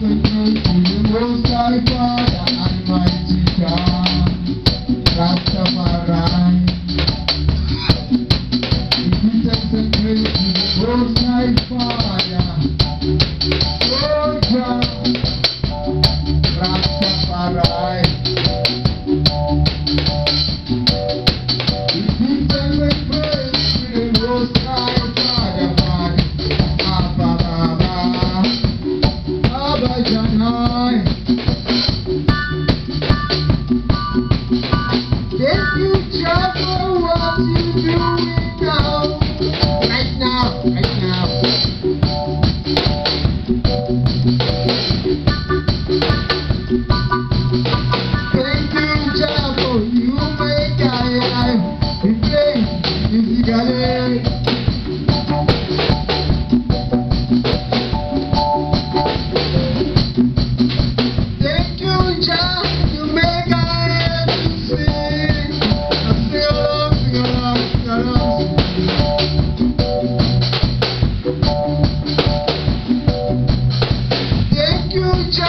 the girl on the roadside bar. Oh,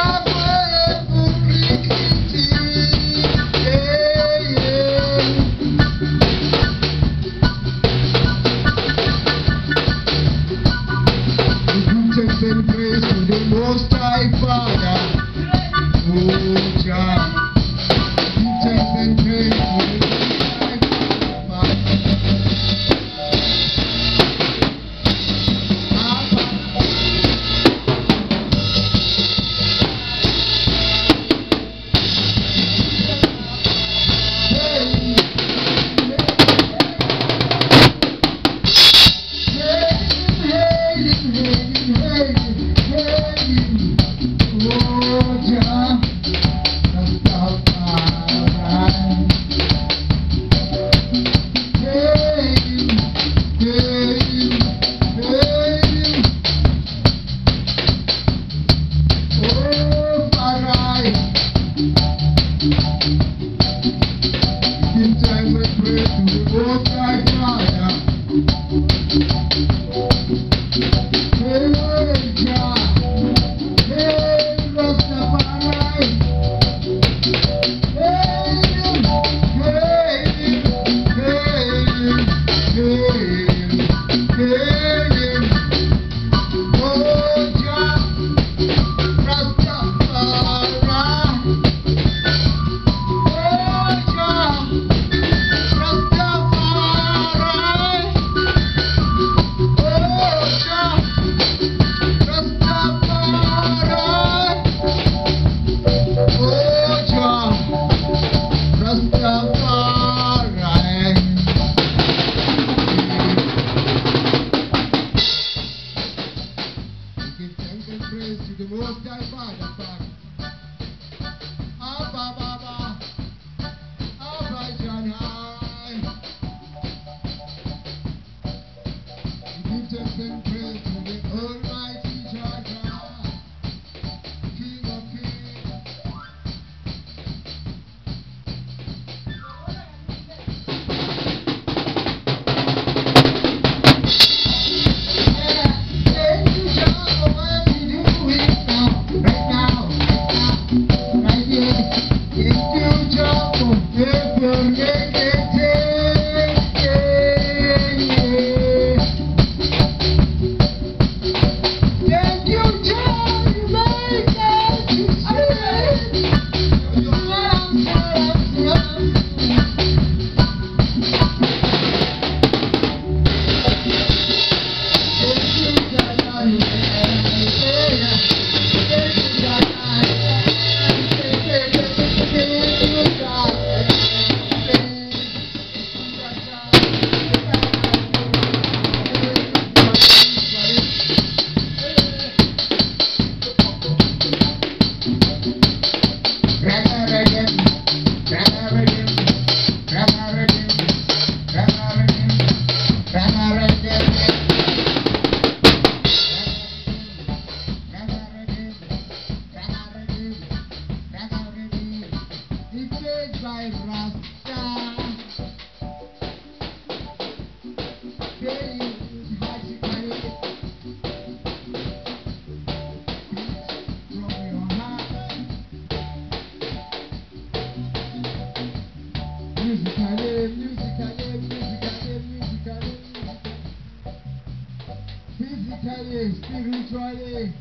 spiritually,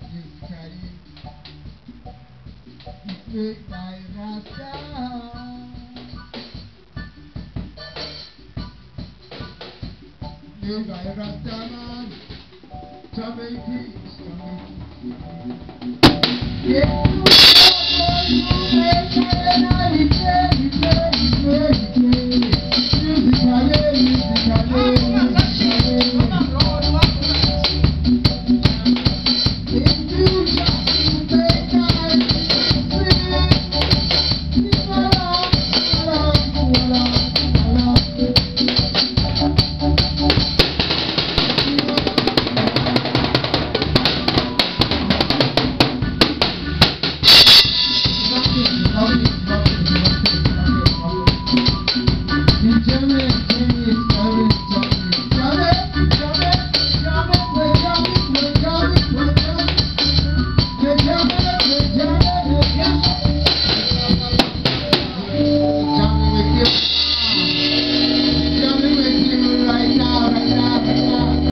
physically, music by Rasta. Made by Rasta man. Jamaica, Jamaica. Yeah.